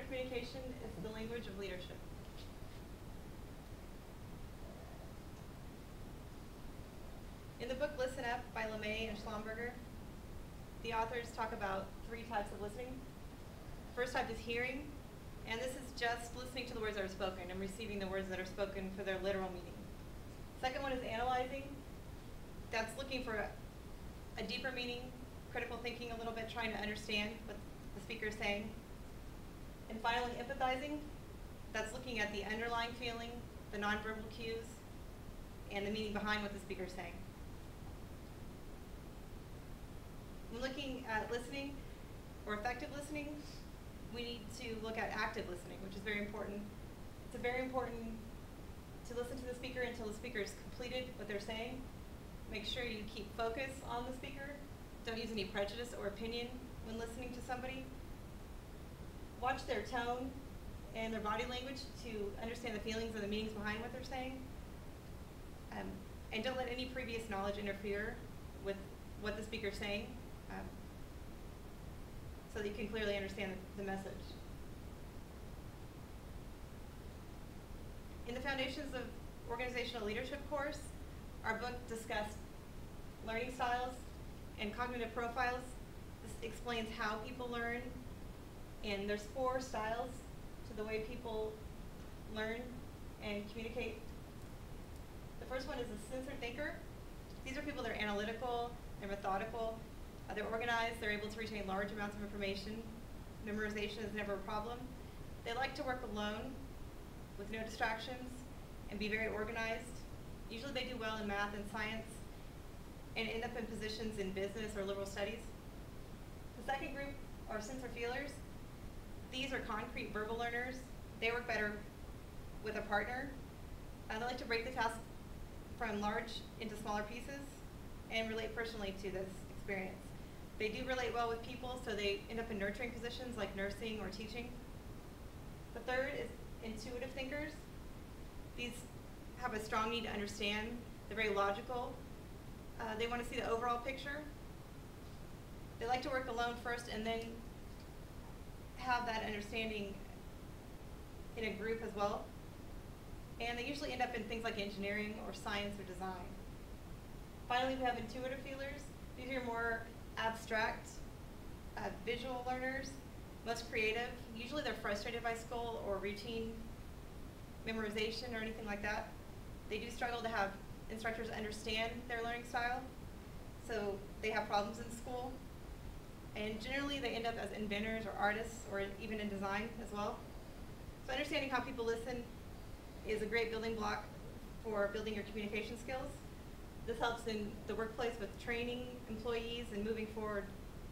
of communication is the language of leadership. In the book Listen Up by LeMay and Schlomberger, the authors talk about three types of listening. First type is hearing, and this is just listening to the words that are spoken and receiving the words that are spoken for their literal meaning. Second one is analyzing. That's looking for a, a deeper meaning, critical thinking a little bit, trying to understand what the speaker is saying. And finally, empathizing. That's looking at the underlying feeling, the nonverbal cues, and the meaning behind what the speaker is saying. When looking at listening or effective listening, we need to look at active listening, which is very important. It's very important to listen to the speaker until the speaker has completed what they're saying. Make sure you keep focus on the speaker. Don't use any prejudice or opinion when listening to somebody. Watch their tone and their body language to understand the feelings and the meanings behind what they're saying. Um, and don't let any previous knowledge interfere with what the speaker is saying um, so that you can clearly understand the, the message. In the Foundations of Organizational Leadership course, our book discussed learning styles and cognitive profiles. This explains how people learn, and there's four styles to the way people learn and communicate. The first one is a sensor thinker. These are people that are analytical, they're methodical, uh, they're organized, they're able to retain large amounts of information. Memorization is never a problem. They like to work alone with no distractions and be very organized. Usually they do well in math and science and end up in positions in business or liberal studies. The second group are sensor feelers. These are concrete verbal learners. They work better with a partner. Uh, they like to break the task from large into smaller pieces and relate personally to this experience. They do relate well with people, so they end up in nurturing positions like nursing or teaching. The third is intuitive thinkers. These have a strong need to understand. They're very logical. Uh, they want to see the overall picture. They like to work alone first and then have that understanding in a group as well. And they usually end up in things like engineering or science or design. Finally, we have intuitive feelers. These are more abstract, uh, visual learners, most creative. Usually they're frustrated by school or routine memorization or anything like that. They do struggle to have instructors understand their learning style, so they have problems in school. And generally they end up as inventors or artists or even in design as well. So understanding how people listen is a great building block for building your communication skills. This helps in the workplace with training employees and moving forward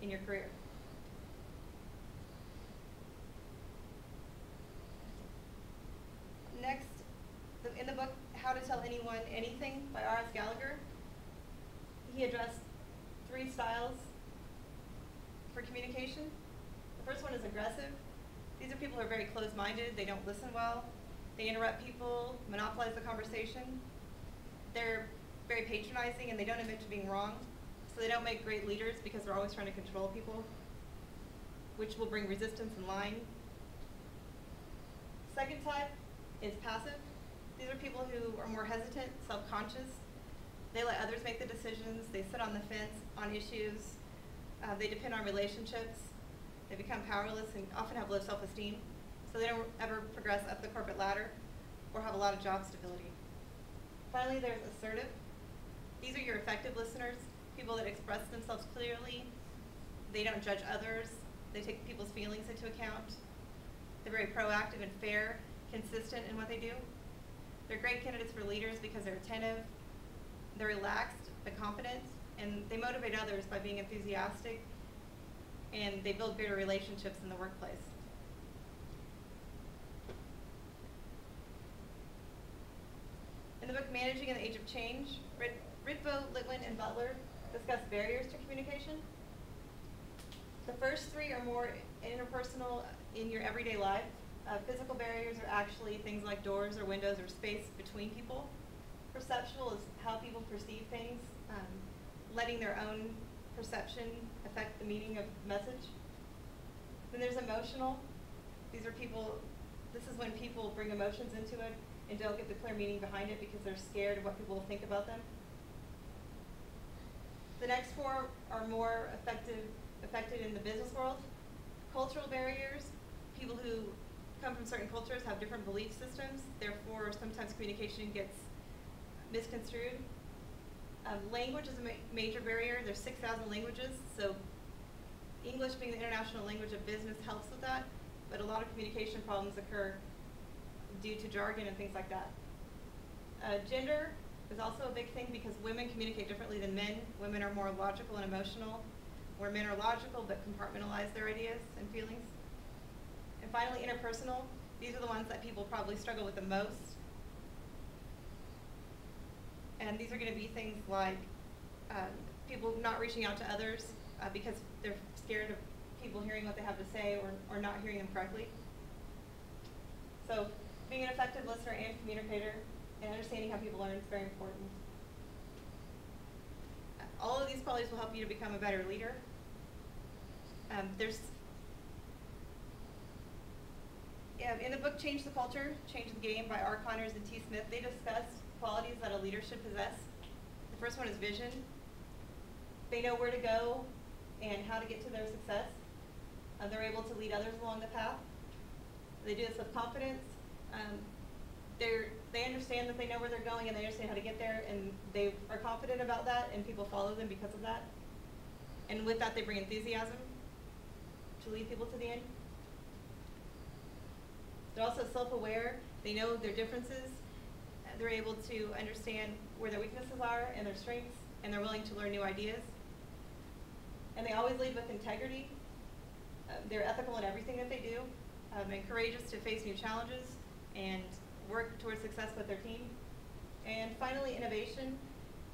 in your career. Next, in the book, How to Tell Anyone Anything by R.S. Gallagher, he addressed three styles for communication. The first one is aggressive. These are people who are very closed-minded. They don't listen well. They interrupt people, monopolize the conversation. They're very patronizing and they don't admit to being wrong. So they don't make great leaders because they're always trying to control people, which will bring resistance in line. Second type is passive. These are people who are more hesitant, self-conscious. They let others make the decisions. They sit on the fence on issues. Uh, they depend on relationships. They become powerless and often have low self-esteem. So they don't ever progress up the corporate ladder or have a lot of job stability. Finally, there's assertive. These are your effective listeners, people that express themselves clearly. They don't judge others. They take people's feelings into account. They're very proactive and fair, consistent in what they do. They're great candidates for leaders because they're attentive, they're relaxed, but confident, and they motivate others by being enthusiastic, and they build greater relationships in the workplace. In the book Managing in the Age of Change, Ritvo, Litwin, and Butler discuss barriers to communication. The first three are more interpersonal in your everyday life. Uh, physical barriers are actually things like doors or windows or space between people. Perceptual is how people perceive things, um, letting their own perception affect the meaning of the message. Then there's emotional. These are people, this is when people bring emotions into it and don't get the clear meaning behind it because they're scared of what people will think about them. The next four are more effective, affected in the business world. Cultural barriers, people who come from certain cultures have different belief systems, therefore sometimes communication gets misconstrued. Um, language is a ma- major barrier. There's 6,000 languages, so English being the international language of business helps with that, but a lot of communication problems occur due to jargon and things like that. Uh, gender is also a big thing because women communicate differently than men. Women are more logical and emotional, where men are logical but compartmentalize their ideas and feelings. And finally, interpersonal. These are the ones that people probably struggle with the most. And these are going to be things like um, people not reaching out to others uh, because they're scared of people hearing what they have to say or, or not hearing them correctly. So being an effective listener and communicator and understanding how people learn is very important. All of these qualities will help you to become a better leader. Um, there's yeah, in the book Change the Culture, Change the Game by R. Connors and T. Smith, they discuss qualities that a leader should possess. The first one is vision. They know where to go and how to get to their success. Uh, they're able to lead others along the path. They do this with confidence. Um, they understand that they know where they're going and they understand how to get there and they are confident about that and people follow them because of that. And with that, they bring enthusiasm to lead people to the end. They're also self-aware. They know their differences. They're able to understand where their weaknesses are and their strengths, and they're willing to learn new ideas. And they always lead with integrity. Uh, they're ethical in everything that they do, um, and courageous to face new challenges and work towards success with their team. And finally, innovation.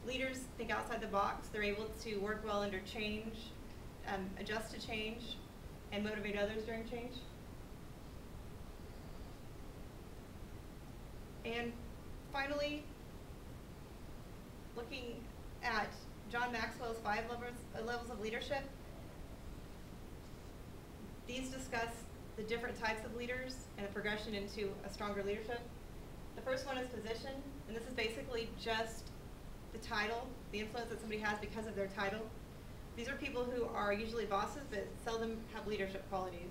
Leaders think outside the box. They're able to work well under change, um, adjust to change, and motivate others during change. And finally, looking at John Maxwell's five levels, uh, levels of leadership, these discuss the different types of leaders and the progression into a stronger leadership. The first one is position, and this is basically just the title, the influence that somebody has because of their title. These are people who are usually bosses but seldom have leadership qualities.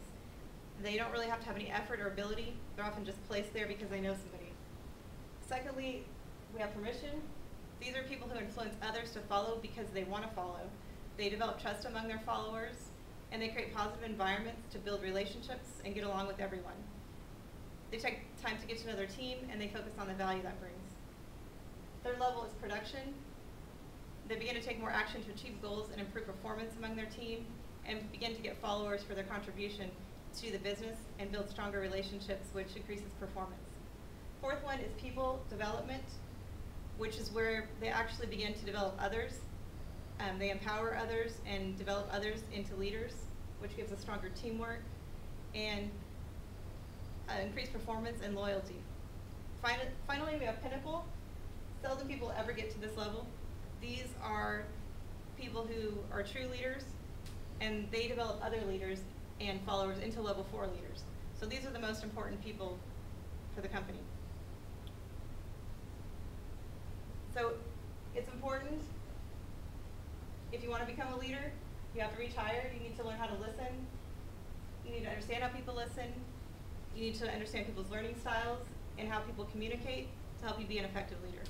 They don't really have to have any effort or ability. They're often just placed there because they know somebody. Secondly, we have permission. These are people who influence others to follow because they want to follow. They develop trust among their followers, and they create positive environments to build relationships and get along with everyone. They take time to get to know their team, and they focus on the value that brings. Third level is production. They begin to take more action to achieve goals and improve performance among their team, and begin to get followers for their contribution to the business and build stronger relationships, which increases performance. Fourth one is people development, which is where they actually begin to develop others. Um, they empower others and develop others into leaders, which gives a stronger teamwork and uh, increased performance and loyalty. Fin- finally, we have pinnacle. Seldom people ever get to this level. These are people who are true leaders, and they develop other leaders and followers into level four leaders. So these are the most important people for the company. So it's important, if you want to become a leader, you have to reach higher. You need to learn how to listen. You need to understand how people listen. You need to understand people's learning styles and how people communicate to help you be an effective leader.